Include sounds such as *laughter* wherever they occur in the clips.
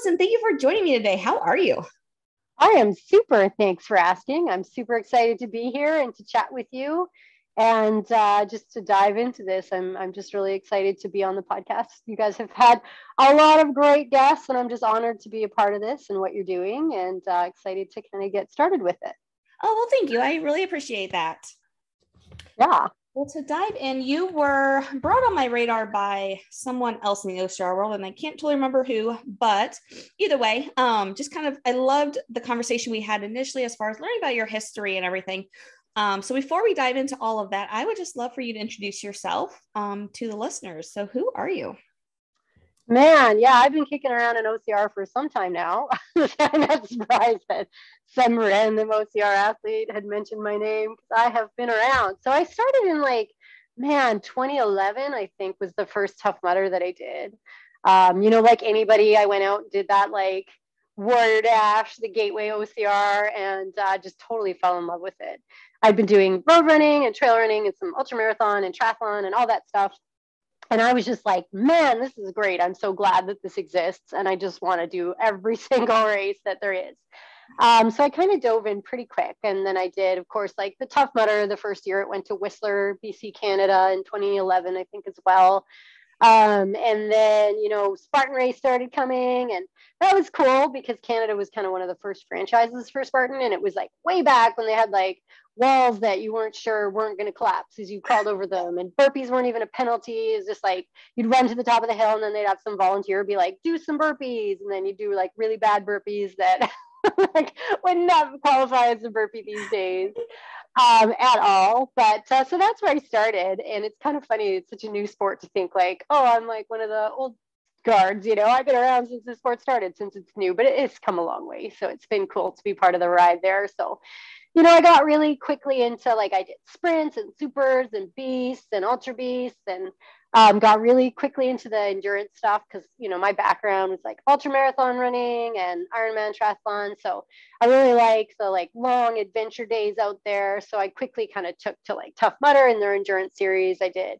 Allison, thank you for joining me today. How are you? I am super. Thanks for asking. I'm super excited to be here and to chat with you. And uh, just to dive into this, I'm, I'm just really excited to be on the podcast. You guys have had a lot of great guests, and I'm just honored to be a part of this and what you're doing, and uh, excited to kind of get started with it. Oh, well, thank you. I really appreciate that. Yeah. Well, to dive in, you were brought on my radar by someone else in the OCR world, and I can't totally remember who, but either way, um, just kind of, I loved the conversation we had initially as far as learning about your history and everything. Um, so before we dive into all of that, I would just love for you to introduce yourself um, to the listeners. So, who are you? Man, yeah, I've been kicking around in OCR for some time now. *laughs* I'm not surprised that some random OCR athlete had mentioned my name because I have been around. So I started in like, man, 2011, I think was the first Tough Mudder that I did. Um, you know, like anybody, I went out and did that like Warrior Dash, the Gateway OCR, and uh, just totally fell in love with it. I'd been doing road running and trail running and some ultra marathon and triathlon and all that stuff and I was just like, man, this is great. I'm so glad that this exists. And I just want to do every *laughs* single race that there is. Um, so I kind of dove in pretty quick. And then I did, of course, like the Tough Mudder the first year. It went to Whistler, BC, Canada in 2011, I think, as well. Um, and then, you know, Spartan Race started coming, and that was cool because Canada was kind of one of the first franchises for Spartan. And it was like way back when they had like walls that you weren't sure weren't going to collapse as you crawled over them. And burpees weren't even a penalty. It's just like you'd run to the top of the hill and then they'd have some volunteer be like, do some burpees. And then you do like really bad burpees that *laughs* like would not qualify as a burpee these days um, at all. But uh, so that's where I started. And it's kind of funny. It's such a new sport to think like, oh, I'm like one of the old guards, you know, I've been around since the sport started, since it's new, but it's come a long way. So it's been cool to be part of the ride there. So you know, I got really quickly into like I did sprints and supers and beasts and ultra beasts and um, got really quickly into the endurance stuff because you know my background was like ultra marathon running and Ironman triathlon. So I really like the like long adventure days out there. So I quickly kind of took to like Tough Mudder and their endurance series. I did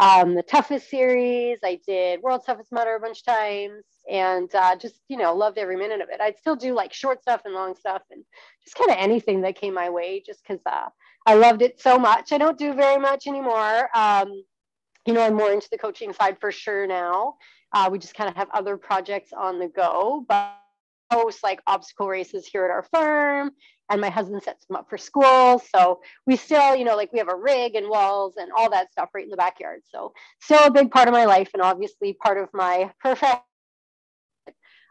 um, the toughest series. I did World's Toughest Mudder a bunch of times and uh, just, you know, loved every minute of it. I'd still do like short stuff and long stuff and just kind of anything that came my way just because uh, I loved it so much. I don't do very much anymore. Um, you know, I'm more into the coaching side for sure now. Uh, we just kind of have other projects on the go, but host like obstacle races here at our farm and my husband sets them up for school. So we still you know like we have a rig and walls and all that stuff right in the backyard. So still a big part of my life and obviously part of my *laughs* perfect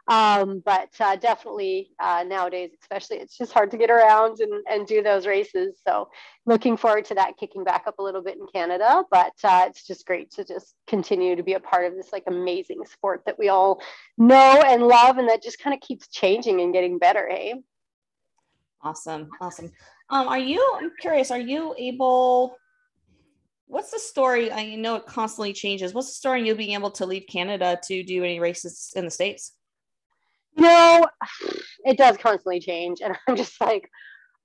um, but uh, definitely uh, nowadays especially it's just hard to get around and, and do those races. So looking forward to that kicking back up a little bit in canada. But uh, it's just great to just continue to be a part of this like amazing sport that we all know and love and that just kind of keeps changing and getting better hey awesome. Awesome. Um, are you i'm curious are you able what's the story i know it constantly changes what's the story you being able to leave canada to do any races in the states no, *sighs* it does constantly change, and *laughs* I'm just like,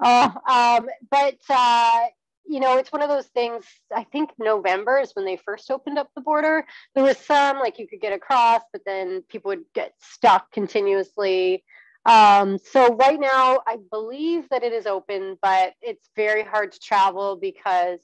oh. Um, but uh, you know, it's one of those things. I think November is when they first opened up the border. There was some like you could get across, but then people would get stuck continuously. Um, so right now, I believe that it is open, but it's very hard to travel because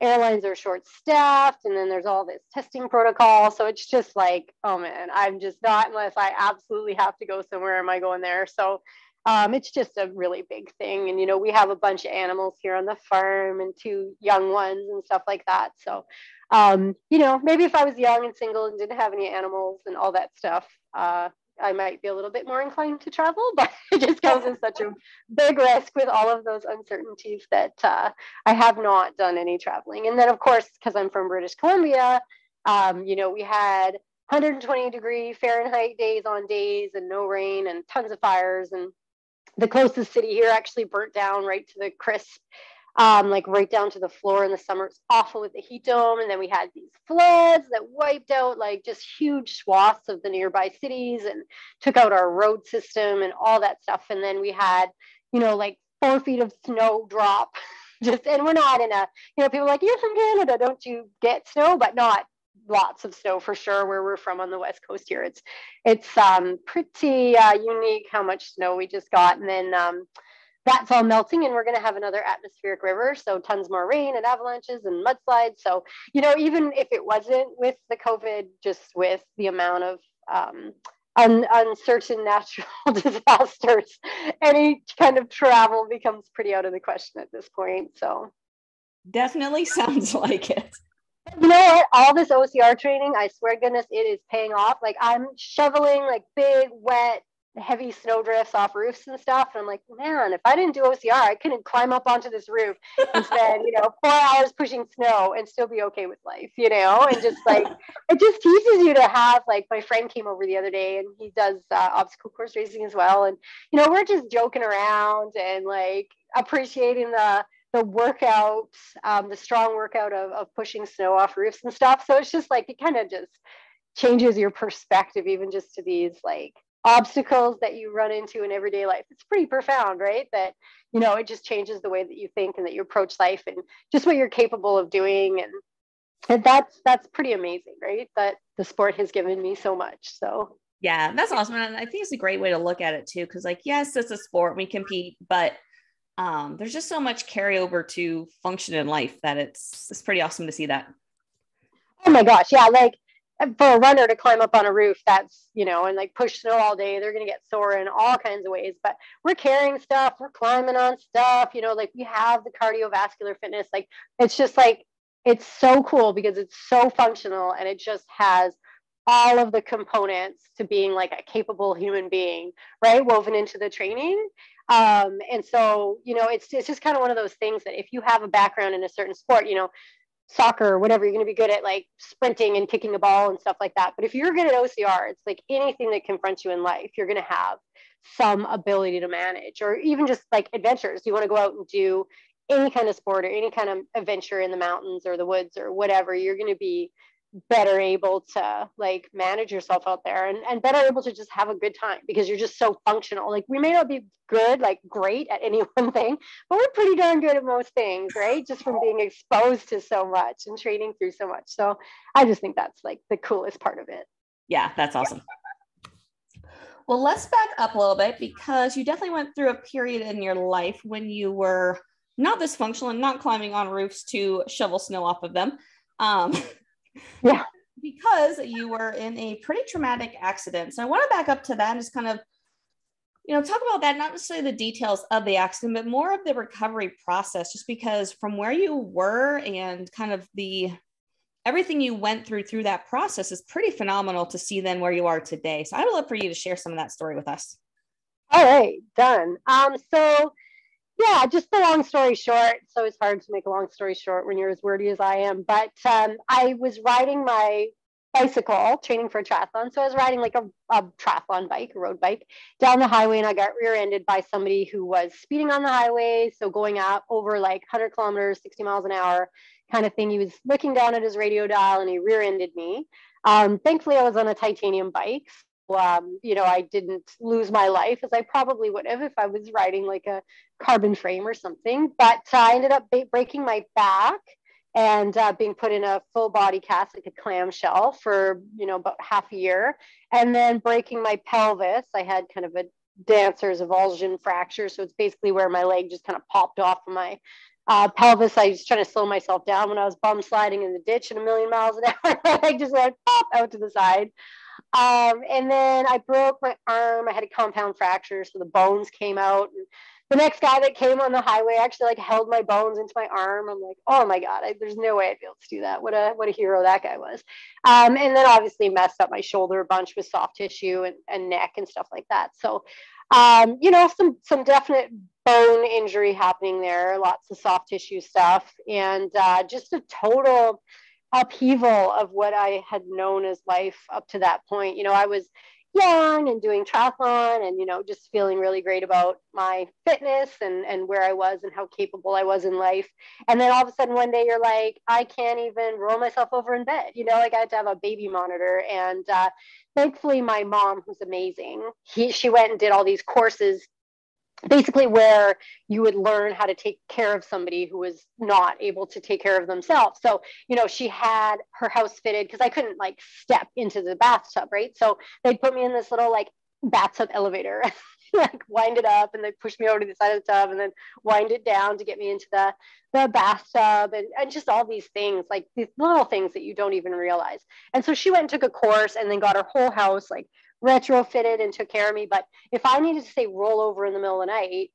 airlines are short staffed and then there's all this testing protocol. So it's just like oh man i'm just not unless i absolutely have to go somewhere am i going there? So um, it's just a really big thing. And you know we have a bunch of animals here on the farm and two young ones and stuff like that. So um, you know maybe if i was young and single and didn't have any animals and all that stuff uh, I might be a little bit more inclined to travel, but *laughs* it just comes with such a big risk with all of those uncertainties that uh, I have not done any traveling. And then, of course, because I'm from British Columbia, um, you know, we had 120 degree Fahrenheit days on days and no rain and tons of fires. And the closest city here actually burnt down right to the crisp um, like right down to the floor in the summer. It's awful with the heat dome. And then we had these floods that wiped out like just huge swaths of the nearby cities and took out our road system and all that stuff. And then we had, you know, like four feet of snow drop. *laughs* just and we're not in a, you know, people like, you're from Canada, don't you get snow? But not lots of snow for sure where we're from on the west coast here. It's it's um, pretty uh, unique how much snow we just got, and then um, that's all melting, and we're going to have another atmospheric river, so tons more rain and avalanches and mudslides. So you know, even if it wasn't with the COVID, just with the amount of um, un- uncertain natural *laughs* disasters, any kind of travel becomes pretty out of the question at this point. So definitely *laughs* sounds like it. You know what? All this OCR training, I swear goodness, it is paying off. Like I'm shoveling like big, wet, heavy snow drifts off roofs and stuff. And I'm like, man, if I didn't do OCR, I couldn't climb up onto this roof and spend, you know, four hours pushing snow and still be okay with life, you know? And just like, *laughs* it just teaches you to have, like, my friend came over the other day and he does uh, obstacle course racing as well. And, you know, we're just joking around and like appreciating the, the workout, um, the strong workout of, of pushing snow off roofs and stuff. So it's just like, it kind of just changes your perspective, even just to these like obstacles that you run into in everyday life. It's pretty profound, right? That, you know, it just changes the way that you think and that you approach life and just what you're capable of doing. And, and that's, that's pretty amazing, right? That the sport has given me so much. So, yeah, that's awesome. And I think it's a great way to look at it too. Cause like, yes, it's a sport, we compete, but um, there's just so much carryover to function in life that it's it's pretty awesome to see that. Oh my gosh, yeah, like for a runner to climb up on a roof, that's you know, and like push snow all day, they're gonna get sore in all kinds of ways. But we're carrying stuff, we're climbing on stuff, you know, like we have the cardiovascular fitness. Like it's just like it's so cool because it's so functional and it just has all of the components to being like a capable human being, right? Woven into the training. Um, and so, you know, it's it's just kind of one of those things that if you have a background in a certain sport, you know, soccer or whatever, you're going to be good at like sprinting and kicking a ball and stuff like that. But if you're good at OCR, it's like anything that confronts you in life, you're going to have some ability to manage, or even just like adventures. You want to go out and do any kind of sport or any kind of adventure in the mountains or the woods or whatever, you're going to be better able to like manage yourself out there and, and better able to just have a good time because you're just so functional. Like we may not be good like great at any *laughs* one thing but we're pretty darn good at most things right? Just from being exposed to so much and training through so much. So i just think that's like the coolest part of it. Yeah that's awesome. Well let's back up a little bit because you definitely went through a period in your life when you were not this functional and not climbing on roofs to shovel snow off of them. Um, *laughs* yeah. Because you were in a pretty traumatic accident. So I want to back up to that and just kind of, you know, talk about that, not necessarily the details of the accident, but more of the recovery process, just because from where you were and kind of the everything you went through through that process is pretty phenomenal to see then where you are today. So I would love for you to share some of that story with us. All right, done. Um, so yeah, just the long story short. So it's hard to make a long story short when you're as wordy as I am. But um, I was riding my bicycle training for a triathlon. So I was riding like a, a triathlon bike, a road bike, down the highway, and I got rear-ended by somebody who was speeding on the highway. So going out over like 100 kilometers, 60 miles an hour, kind of thing. He was looking down at his radio dial and he rear-ended me. Um, thankfully, I was on a titanium bike, um, you know, I didn't lose my life as I probably would have if I was riding like a carbon frame or something. But uh, I ended up ba- breaking my back and uh, being put in a full body cast, like a clamshell, for you know about half a year, and then breaking my pelvis. I had kind of a dancer's avulsion fracture, so it's basically where my leg just kind of popped off of my uh, pelvis. I was trying to slow myself down when I was bum sliding in the ditch at a million miles an hour. *laughs* I just went pop out to the side. Um, and then I broke my arm. I had a compound fracture, so the bones came out. And the next guy that came on the highway actually like held my bones into my arm. I'm like, oh my god, I, there's no way I'd be able to do that. What a what a hero that guy was. Um, and then obviously messed up my shoulder a bunch with soft tissue and, and neck and stuff like that. So, um, you know, some some definite bone injury happening there. Lots of soft tissue stuff, and uh, just a total upheaval of what I had known as life up to that point. You know, I was young and doing triathlon and, you know, just feeling really great about my fitness and, and where I was and how capable I was in life. And then all of a sudden one day you're like, I can't even roll myself over in bed. You know, like I had to have a baby monitor. And uh, thankfully, my mom, who's amazing, he, she went and did all these courses basically where you would learn how to take care of somebody who was not able to take care of themselves. So, you know, she had her house fitted because I couldn't like step into the bathtub, right? So they'd put me in this little like bathtub elevator, *laughs* like wind it up and they push me over to the side of the tub and then wind it down to get me into the, the bathtub and, and just all these things, like these little things that you don't even realize. And so she went and took a course and then got her whole house like retrofitted and took care of me. But if I needed to say roll over in the middle of the night,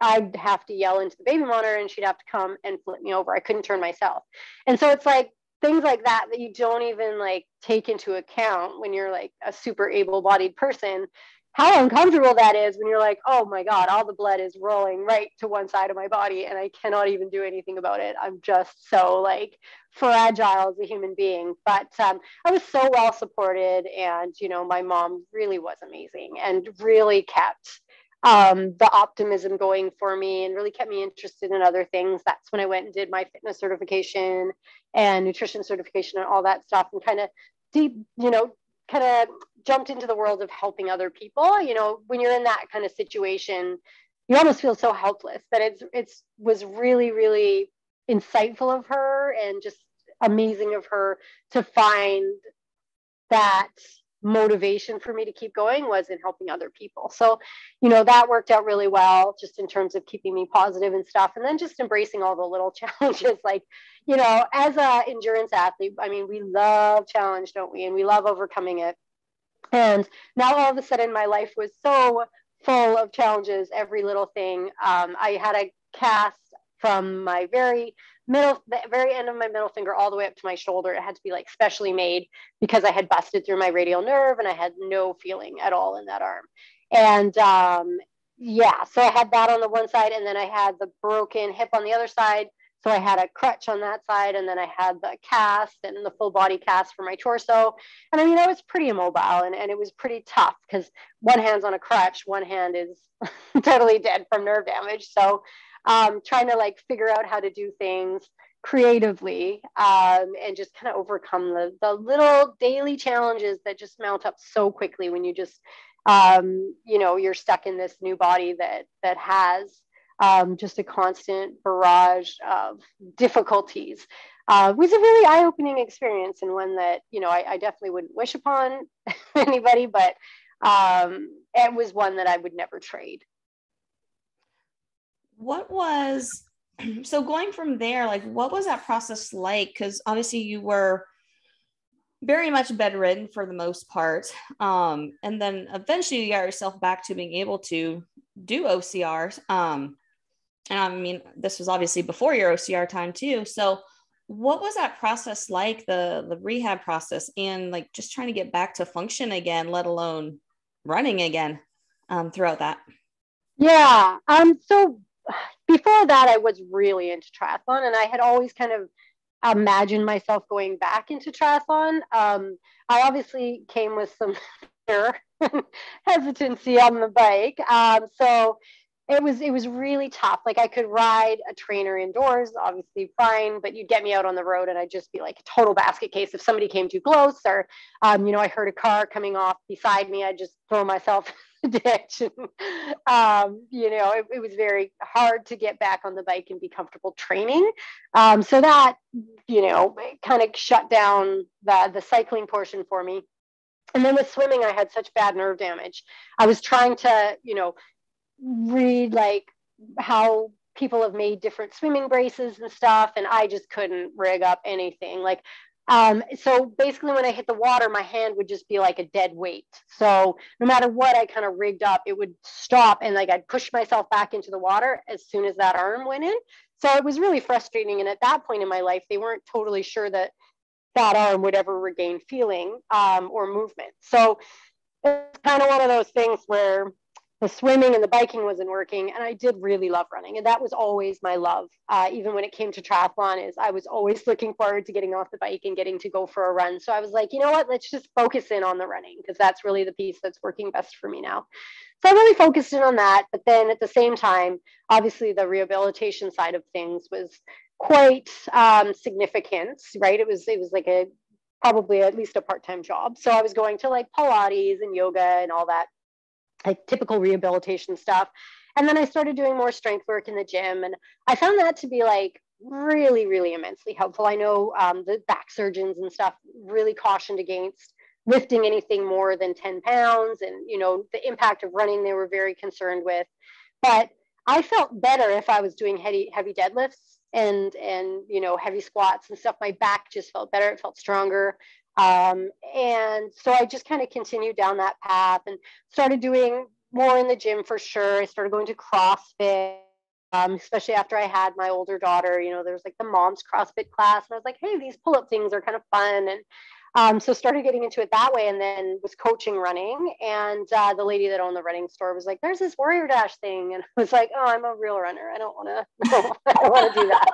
I'd have to yell into the baby monitor and she'd have to come and flip me over. I couldn't turn myself. And so it's like things like that that you don't even like take into account when you're like a super able-bodied person how uncomfortable that is when you're like oh my god all the blood is rolling right to one side of my body and i cannot even do anything about it i'm just so like fragile as a human being but um, i was so well supported and you know my mom really was amazing and really kept um, the optimism going for me and really kept me interested in other things. That's when I went and did my fitness certification and nutrition certification and all that stuff and kind of deep, you know, kind of jumped into the world of helping other people. You know, when you're in that kind of situation, you almost feel so helpless but it's it's was really, really insightful of her and just amazing of her to find that motivation for me to keep going was in helping other people. So, you know, that worked out really well just in terms of keeping me positive and stuff. And then just embracing all the little *laughs* challenges. Like, you know, as a endurance athlete, I mean, we love challenge, don't we? And we love overcoming it. And now all of a sudden my life was so full of challenges, every little thing. Um, I had a cast from my very middle, the very end of my middle finger all the way up to my shoulder. It had to be like specially made because I had busted through my radial nerve and I had no feeling at all in that arm. And um, yeah, so I had that on the one side, and then I had the broken hip on the other side. So I had a crutch on that side, and then I had the cast and the full body cast for my torso. And I mean, I was pretty immobile and, and it was pretty tough because one hand's on a crutch, one hand is *laughs* totally dead from nerve damage. So um, trying to like figure out how to do things creatively um, and just kind of overcome the, the little daily challenges that just mount up so quickly when you just um, you know you're stuck in this new body that that has um, just a constant barrage of difficulties uh, was a really eye-opening experience and one that you know I, I definitely wouldn't wish upon *laughs* anybody but um, it was one that I would never trade. What was *clears throat* so going from there like what was that process like? Because obviously you were very much bedridden for the most part um, and then eventually you got yourself back to being able to do ocrs um, and i mean this was obviously before your ocr time too. So what was that process like the the rehab process and like just trying to get back to function again let alone running again um, throughout that? Yeah um so before that, I was really into triathlon, and I had always kind of imagined myself going back into triathlon. Um, I obviously came with some *laughs* fear hesitancy on the bike, um, so it was it was really tough. Like I could ride a trainer indoors, obviously fine, but you'd get me out on the road, and I'd just be like a total basket case if somebody came too close, or um, you know, I heard a car coming off beside me, I'd just throw myself *laughs* in the ditch. *laughs* um, you know, it, it, was very hard to get back on the bike and be comfortable training. Um, so that, you know, kind of shut down the, the cycling portion for me. And then with swimming, I had such bad nerve damage. I was trying to, you know, read like how people have made different swimming braces and stuff, and I just couldn't rig up anything. Like um, so basically, when I hit the water, my hand would just be like a dead weight. So no matter what I kind of rigged up, it would stop and like I'd push myself back into the water as soon as that arm went in. So it was really frustrating. And at that point in my life, they weren't totally sure that that arm would ever regain feeling um, or movement. So it's kind of one of those things where the swimming and the biking wasn't working and i did really love running and that was always my love uh, even when it came to triathlon is i was always *laughs* looking forward to getting off the bike and getting to go for a run so i was like you know what? Let's just focus in on the running because that's really the piece that's working best for me now. So i really focused in on that but then at the same time obviously the rehabilitation side of things was quite um, significant right? It was it was like a probably at least a part-time job so i was going to like pilates and yoga and all that like typical rehabilitation stuff. And then I started doing more strength work in the gym. And I found that to be like really, really immensely helpful. I know um, the back surgeons and stuff really cautioned against lifting anything more than 10 pounds and you know the impact of running they were very concerned with but i felt better if i was doing heavy heavy deadlifts and and you know heavy squats and stuff my back just felt better it felt stronger um, and so i just kind of continued down that path and started doing more in the gym for sure i started going to crossfit um, especially after I had my older daughter, you know, there was like the mom's CrossFit class, and I was like, hey, these pull up things are kind of fun. And um, so started getting into it that way and then was coaching running. And uh, the lady that owned the running store was like, there's this warrior dash thing. And I was like, oh, I'm a real runner. I don't want to, *laughs* I don't want to do that.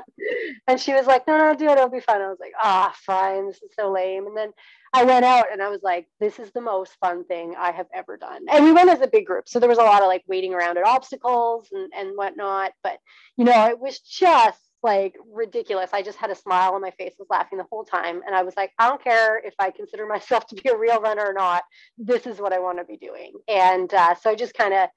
and she was like, no, no, do it. It'll be fun. I was like, ah, oh, fine. This is so lame. And then I went out and I was like, this is the most fun thing I have ever done. And we went as a big group. So there was a lot of like waiting around at obstacles and, and whatnot. But, you know, it was just like ridiculous. I just had a smile on my face, was laughing the whole time. And I was like, I don't care if I consider *laughs* myself to be a real runner or not. This is what I want to be doing. And uh, so I just kind of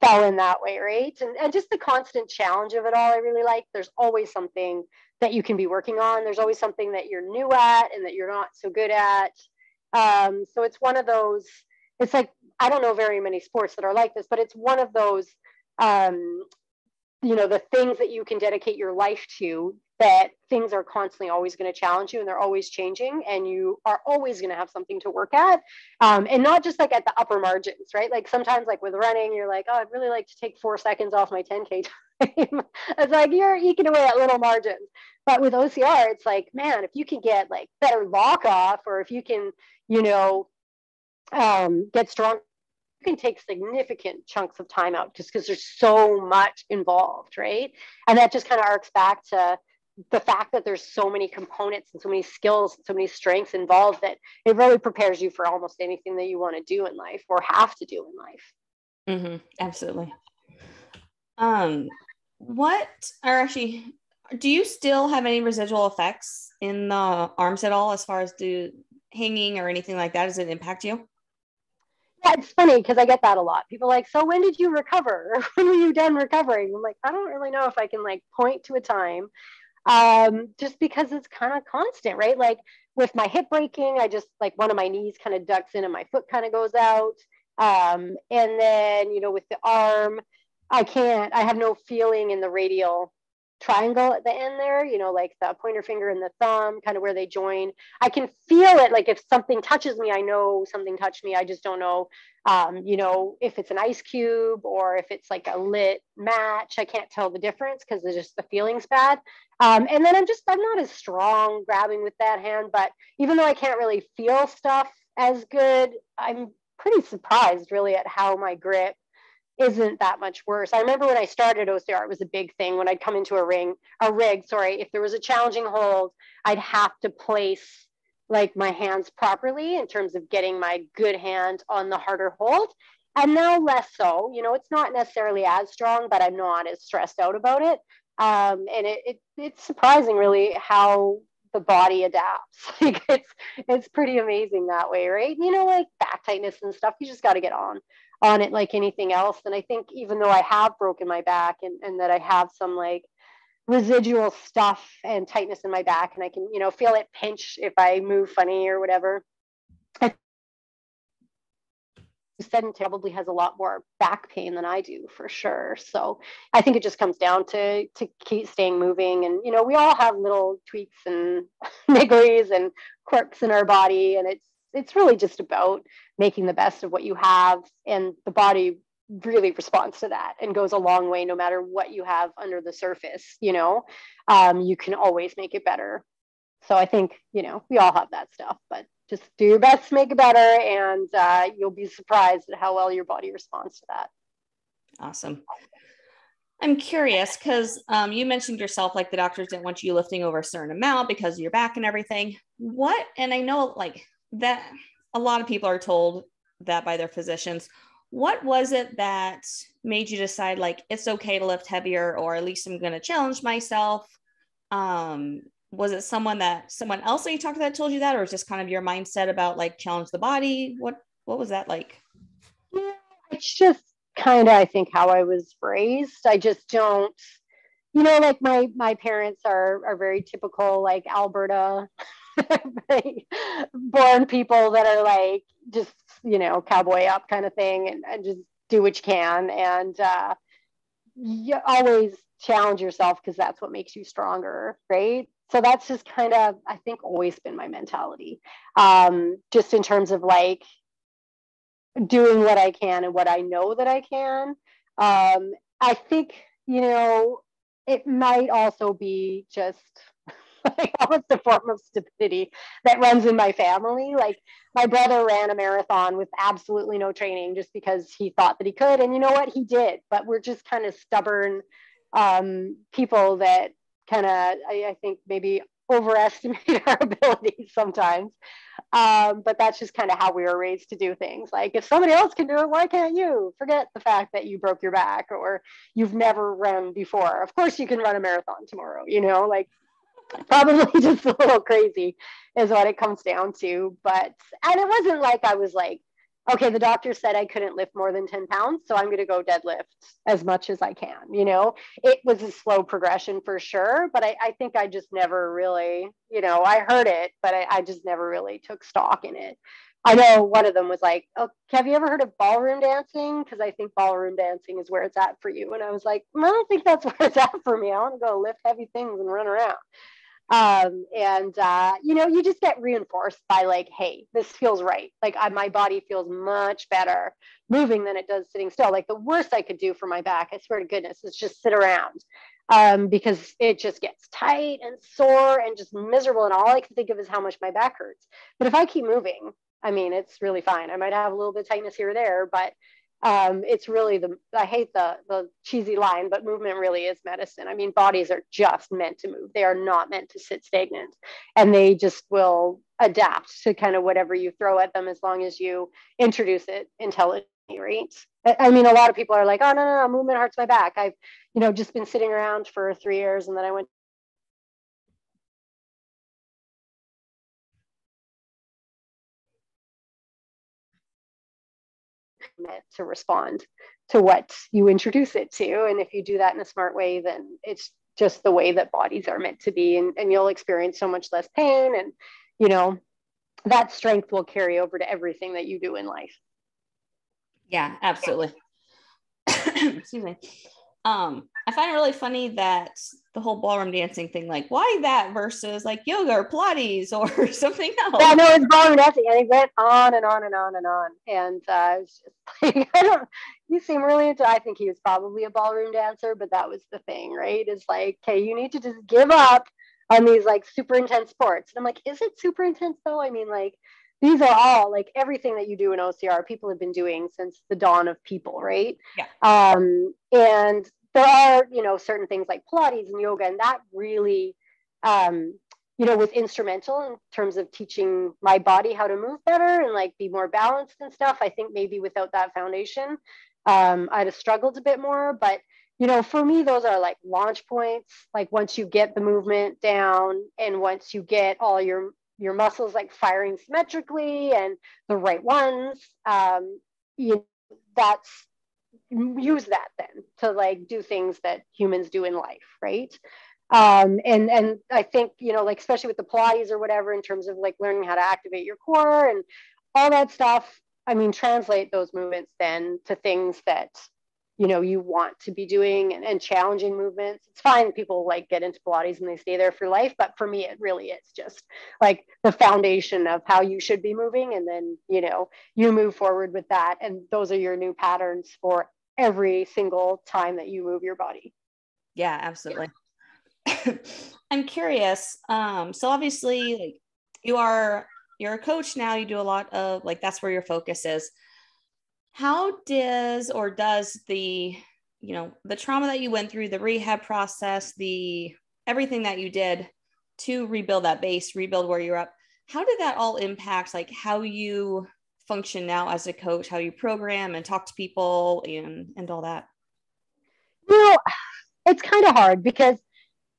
fell in that way, right? And, and just the constant challenge of it all, I really like. There's always something that you can be working on. There's always something that you're new at and that you're not so good at. Um, so it's one of those, it's like, I don't know very many sports that are like this, but it's one of those um, you know the things that you can dedicate your life to that things are constantly always going to challenge you and they're always changing and you are always going to have something to work at. Um, and not just like at the upper margins right? Like sometimes like with running you're like oh i'd really like to take four seconds off my 10k *laughs* time. It's like you're eking away at little margins. But with ocr it's like man if you can get like better lock off or if you can you know um, get strong can take significant chunks of time out just because there's so much involved, right? And that just kind of arcs back to the fact that there's so many components and so many skills and so many strengths involved that it really prepares you for almost anything that you want to do in life or have to do in life. Mm-hmm, absolutely. Um, what are actually, do you still have any residual effects in the arms at all as far as do hanging or anything like that? Does it impact you? Yeah, it's funny because I get that a lot. People like, so when did you recover? *laughs* when were you done recovering? I'm like, I don't really know if I can like point to a time. Um, just because it's kind of constant, right? Like with my hip breaking, I just like one of my knees kind of ducks in and my foot kind of goes out. Um, and then, you know, with the arm, I can't, I have no feeling in the radial triangle at the end there, you know, like the pointer finger and the thumb, kind of where they join. I can feel it. Like if something touches me, I know something touched me. I just don't know, um, you know, if it's an ice cube or if it's like a lit match. I can't tell the difference because it's just the feeling's bad. Um, and then I'm just, I'm not as strong grabbing with that hand, but even though I can't really feel stuff as good, I'm pretty surprised really at how my grip isn't that much worse. I remember when I started OCR, it was a big thing when I'd come into a ring, a rig, sorry, if there was a challenging hold, I'd have to place like my hands properly in terms of getting my good hand on the harder hold. And now less so, you know, it's not necessarily as strong, but I'm not as stressed out about it. Um, and it, it, it's surprising really how the body adapts. *laughs* it's it's pretty amazing that way, right? You know, like back tightness and stuff, you just got to get on on it like anything else. And I think even though I have broken my back and, and that I have some like residual stuff and tightness in my back and I can, you know, feel it pinch if I move funny or whatever. I sedentary probably has a lot more back pain than I do for sure. So I think it just comes down to to keep staying moving. And you know, we all have little tweaks and *laughs* nigglies and quirks in our body, and it's it's really just about making the best of what you have and the body really responds to that and goes a long way no matter what you have under the surface you know? Um, you can always make it better. So i think you know we all have that stuff but just do your best to make it better and uh, you'll be surprised at how well your body responds to that. Awesome. I'm curious because um, you mentioned yourself like the doctors didn't want you lifting over a certain amount because of your back and everything. What and i know like that a lot of people are told that by their physicians. What was it that made you decide like it's okay to lift heavier or at least I'm going to challenge myself? Um, was it someone that someone else that you talked to that told you that or was just kind of your mindset about like challenge the body? What what was that like? It's just kind of, I think, how I was raised. I just don't, you know, like my my parents are are very typical, like Alberta *laughs* born people that are like just you know cowboy up kind of thing and, and just do what you can. And uh, you always challenge yourself because that's what makes you stronger right? So that's just kind of i think always been my mentality. Um, just in terms of like doing what i can and what i know that i can. Um, i think you know it might also be just *laughs* like almost a form of stupidity that runs in my family. Like my brother ran a marathon with absolutely no training just because he thought that he could. And you know what? He did. But we're just kind of stubborn um, people that kind of, I, I, think, maybe overestimate *laughs* our abilities sometimes. Um, but that's just kind of how we were raised to do things. Like if somebody else can do it, why can't you? Forget the fact that you broke your back or you've never run before. Of course, you can run a marathon tomorrow. You know, like *laughs* probably just a little crazy is what it comes down to but and it wasn't like i was like okay the doctor said i couldn't lift more than 10 pounds so i'm going to go deadlift as much as i can you know it was a slow progression for sure but i, I think i just never really you know i heard it but I, I just never really took stock in it I know one of them was like, "Oh, have you ever heard of ballroom dancing? Because I think ballroom dancing is where it's at for you." And I was like, "I don't think that's *laughs* where it's at for me. I want to go lift heavy things and run around." Um, and uh, you know you just get reinforced by like hey this feels right. Like I, my body feels much better moving than it does sitting still. Like the worst i could do for my back i swear to goodness is just sit around. Um, because it just gets tight and sore and just miserable and all i can think of is how much my back hurts. But if i keep moving i mean it's really fine. I might have a little bit of tightness here or there but um, it's really the i hate the the cheesy line but movement really is medicine. I mean bodies are just meant to move. They are not meant to sit stagnant. And they just will adapt to kind of whatever you throw at them as long as you introduce it intelligently right? I mean a lot of people are like oh no no no movement hurts my back. I've you know just been sitting around for three years and then i went meant to respond to what you introduce it to. And if you do that in a smart way, then it's just the way that bodies are meant to be. And, and you'll experience so much less pain. And, you know, that strength will carry over to everything that you do in life. Yeah, absolutely. *coughs* Excuse me um i find it really funny that the whole ballroom dancing thing like why that versus like yoga or pilates or *laughs* something else yeah no it's ballroom dancing and it went on and on and on and on and uh it's just *laughs* like i don't you seem really into i think he was probably a ballroom dancer but that was the thing right is like okay you need to just give up on these like super intense sports and i'm like is it super intense though i mean like these are all like everything that you do in OCR, people have been doing since the dawn of people, right? Yeah. Um, and there are, you know, certain things like Pilates and yoga, and that really, um, you know, was instrumental in terms of teaching my body how to move better and like be more balanced and stuff. I think maybe without that foundation, um, I'd have struggled a bit more. But you know, for me, those are like launch points. Like once you get the movement down, and once you get all your your muscles like firing symmetrically and the right ones um, you that's use that then to like do things that humans do in life right? Um, and and i think you know like especially with the pilates or whatever in terms of like learning how to activate your core and all that stuff i mean translate those movements then to things that you know you want to be doing and, and, challenging movements. It's fine people like get into pilates and they stay there for life but for me it really is just like the foundation of how you should be moving and then you know you move forward with that and those are your new patterns for every single time that you move your body. Yeah absolutely. *laughs* I'm curious um so obviously you are you're a coach now you do a lot of like that's where your focus is. How does or does the you know the trauma that you went through the rehab process the everything that you did to rebuild that base rebuild where you're up how did that all impact like how you function now as a coach how you program and talk to people and and all that you know it's kind of hard because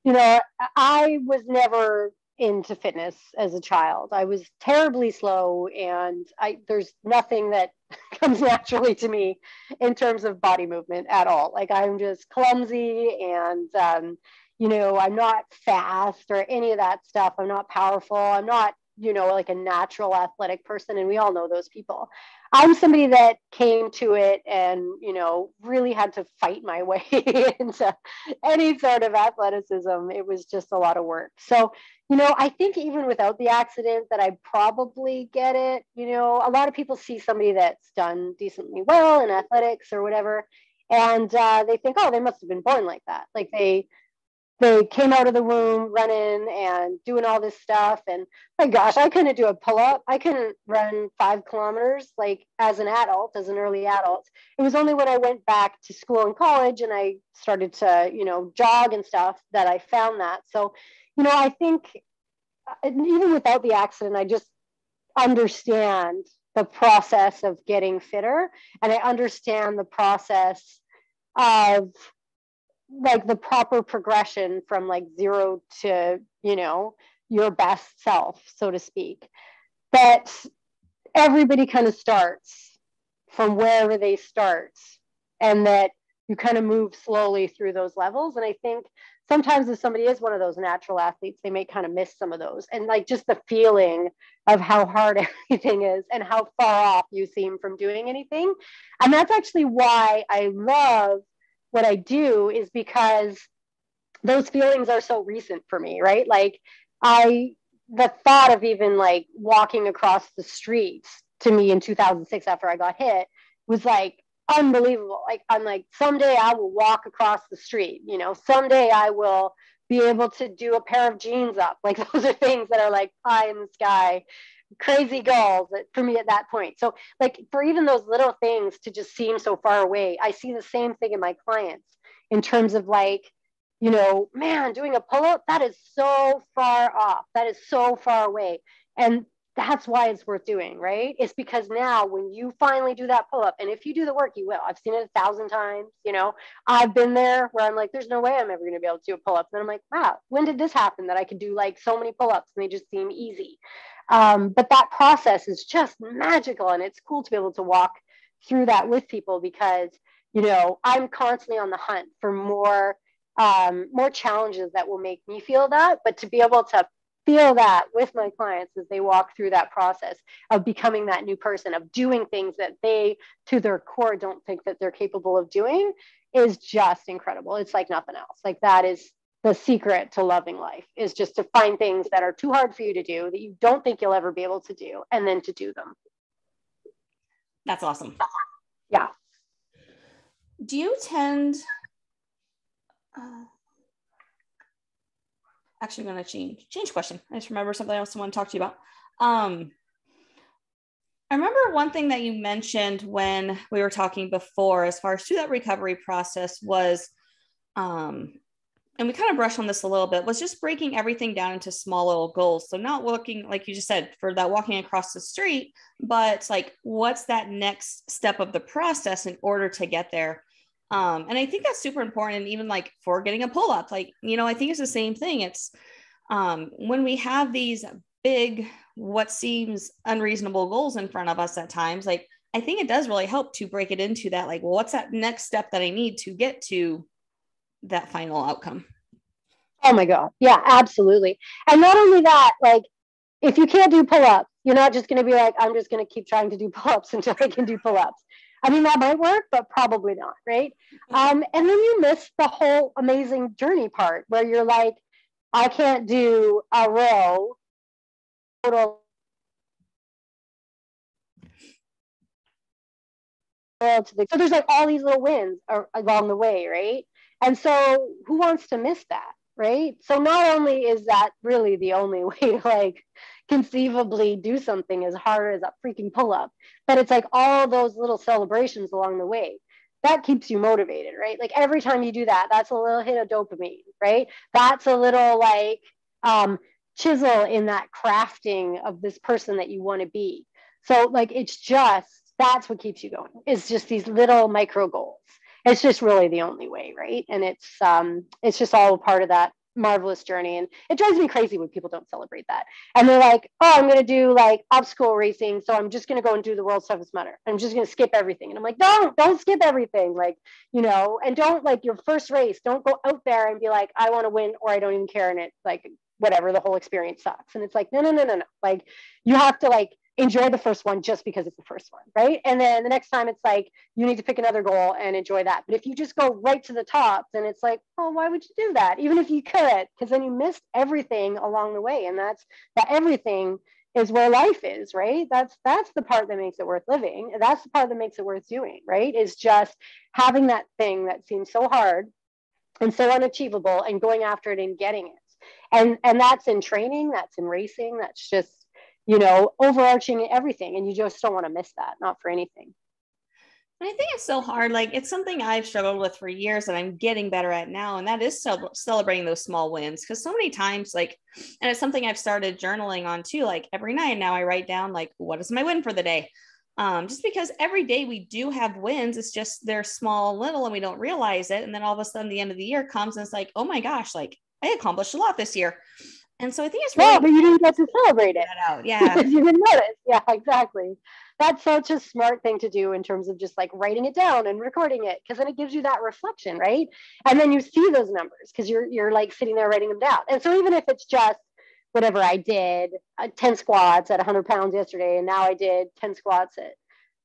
you know i was never into fitness as a child. I was terribly slow, and I there's nothing that *laughs* comes naturally to me in terms of body movement at all. Like I'm just clumsy and, um, you know, I'm not fast or any of that stuff. I'm not powerful. I'm not, you know, like a natural athletic person. And we all know those people. I'm somebody that came to it and, you know, really had to fight my *laughs* way into any sort of athleticism. It was just a lot of work. So, you know, I think even without the accident that I probably get it. You know, a lot of people see somebody that's done decently well in athletics or whatever, and uh, they think, oh, they must have been born like that. Like they, they came out of the womb running and doing all this stuff. And my gosh, I couldn't do a pull up. I couldn't run five kilometers like as an adult, as an early adult. It was only when I went back to school and college and I started to, you know, jog and stuff that I found that. So, you know, I think uh, even without the accident, I just understand the process of getting fitter and I understand the process of like the proper progression from like zero to you know your best self so to speak. But everybody kind of starts from wherever they start and that you kind of move slowly through those levels. And i think sometimes if somebody is one of those natural athletes they may kind of miss some of those. And like just the feeling of how hard *laughs* everything is and how far off you seem from doing anything. And that's actually why i love what I do is because those feelings are so recent for me, right? Like I the thought of even like walking across the streets to me in 2006 after I got hit was like unbelievable. Like I'm like someday I will walk across the street, you know, someday I will be able to do a pair of jeans up. Like *laughs* those are things that are like pie in the sky crazy goals for me at that point. So, like, for even those little things to just seem so far away, I see the same thing in my clients in terms of like, you know, man, doing a pull up, that is so far off. That is so far away. And that's why it's worth doing, right? It's because now when you finally do that pull up, and if you do the work, you will. I've seen it a thousand times. You know, I've been there where I'm like, there's no way I'm ever going to be able to do a pull up. And then I'm like, wow, when did this happen that I could do like so many pull ups and they just seem easy? Um, but that process is just magical. And it's cool to be able to walk through that with people because, you know, I'm constantly on the hunt for more um, more challenges that will make me feel that. But to be able to feel that with my clients as they walk through that process of becoming that new person, of doing things that they, to their core, don't think that they're capable of doing is just incredible. It's like nothing else. Like that is the secret to loving life is just to find things that are too hard for you to do that you don't think you'll ever be able to do and then to do them. That's awesome. Yeah. Do you tend uh, actually I'm going to change change question. I just remember something else I want to talk to you about. Um, I remember one thing that you mentioned when we were talking before, as far as through that recovery process, was, um, and we kind of brushed on this a little bit, was just breaking everything down into small little goals. So not looking like you just said for that walking across the street, but like what's that next step of the process in order to get there. Um, and I think that's super important. And even like for getting a pull up, like, you know, I think it's the same thing. It's um, when we have these big, what seems unreasonable goals in front of us at times, like, I think it does really help to break it into that, like, well, what's that next step that I need to get to that final outcome? Oh my God. Yeah, absolutely. And not only that, like, if you can't do pull ups, you're not just going to be like, I'm just going to keep trying to do pull ups *laughs* until I can do pull ups. I mean, that might work, but probably not, right? Mm-hmm. Um, and then you miss the whole amazing journey part where you're like, I can't do a row total. So there's like all these little wins along the way, right? And so who wants to miss that, right? So not only is that really the only *laughs* way to like conceivably do something as hard as a freaking pull up. But it's like all those little celebrations along the way that keeps you motivated, right? Like every time you do that, that's a little hit of dopamine, right? That's a little like um, chisel in that crafting of this person that you want to be. So, like, it's just that's what keeps you going. It's just these little micro goals. It's just really the only way, right? And it's um, it's just all part of that marvelous journey. And it drives me crazy when people don't celebrate that. And they're like, oh, I'm going to do like obstacle racing. So I'm just going to go and do the world's toughest mudder. I'm just going to skip everything. And I'm like, don't, don't skip everything. Like, you know, and don't like your first race, don't go out there and be like, I want to win or I don't even care. And it's like, whatever, the whole experience sucks. And it's like, no, no, no, no, no. Like, you have to like enjoy the first one just because it's the first one, right? And then the next time it's like you need to pick another goal and enjoy that. But if you just go right to the top, then it's like, oh, why would you do that? Even if you could, because then you missed everything along the way. And that's that everything is where life is, right? That's that's the part that makes it worth living. That's the part that makes it worth doing, right? Is just having that thing that seems so hard and so unachievable and going after it and getting it. And and that's in training, that's in racing, that's just you know, overarching everything. And you just don't want to miss that, not for anything. I think it's so hard. Like it's something I've struggled with for years and I'm getting better at now. And that is celebrating those small wins. Cause so many times, like, and it's something I've started journaling on too. Like every night now I write down, like, what is my win for the day? Um, just because every day we do have wins, it's just they're small, little, and we don't realize it. And then all of a sudden the end of the year comes and it's like, oh my gosh, like I accomplished a lot this year. And so I think it's really but you didn't get to celebrate it. Out. *laughs* Yeah. you didn't notice. Yeah, exactly. That's such a smart thing to do in terms of just like writing it down and recording it because then it gives you that reflection, right? And then you see those numbers because you're you're like sitting there writing them down. And so even if it's just whatever I did, uh, 10 squats at 100 pounds yesterday, and now I did 10 squats at,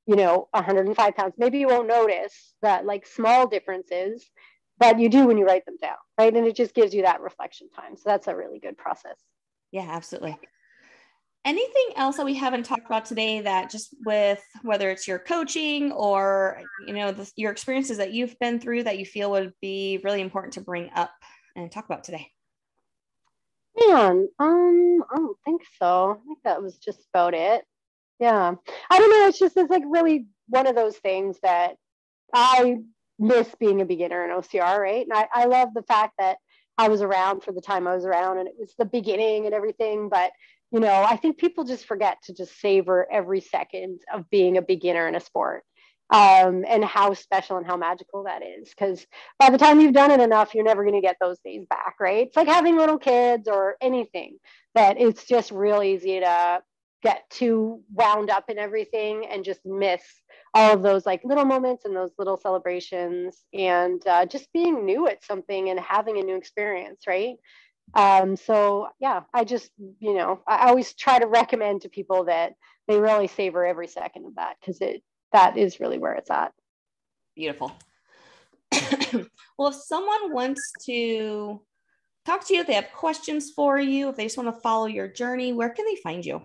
you know, 105 pounds, maybe you won't notice that like small differences but you do when you write them down, right? And it just gives you that reflection time. So that's a really good process. Yeah, absolutely. Anything else that we haven't talked about today that just with whether it's your coaching or you know the, your experiences that you've been through that you feel would be really important to bring up and talk about today? Man, um, I don't think so. I think that was just about it. Yeah, I don't know. It's just it's like really one of those things that I miss being a beginner in OCR, right? And I, I love the fact that I was around for the time I was around and it was the beginning and everything. But, you know, I think people just forget to just savor every second of being a beginner in a sport um, and how special and how magical that is. Because by the time you've done it enough, you're never going to get those days back, right? It's like having little kids or anything that it's just real easy to get too wound up in everything and just miss all of those like little moments and those little celebrations and uh, just being new at something and having a new experience right? Um, so yeah i just you know i always try to recommend to people that they really savor every second of that because it that is really where it's at. Beautiful. *coughs* Well if someone wants to talk to you if they have questions for you if they just want to follow your journey where can they find you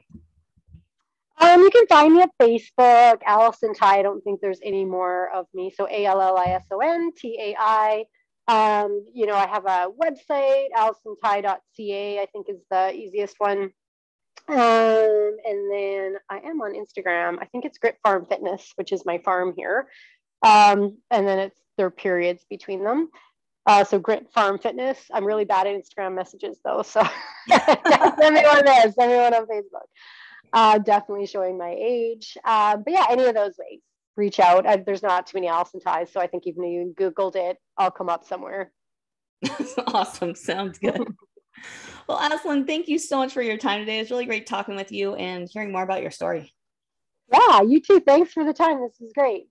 um, you can find me at Facebook, Allison Tai. I don't think there's any more of me. So A L L I S O N T A I. Um, you know, I have a website, allisontai.ca, I think is the easiest one. Um, and then I am on Instagram. I think it's Grit Farm Fitness, which is my farm here. Um, and then it's there are periods between them. Uh, so Grit Farm Fitness. I'm really bad at Instagram messages though, so *laughs* *laughs* send me one there. Send me one on Facebook uh, definitely showing my age. Uh, but yeah, any of those ways, reach out. Uh, there's not too many Allison Tais, so I think even if you Googled it, I'll come up somewhere. That's *laughs* awesome. Sounds good. *laughs* well, Allison, thank you so much for your time today. It's really great talking with you and hearing more about your story. Yeah, you too. Thanks for the time. This was great.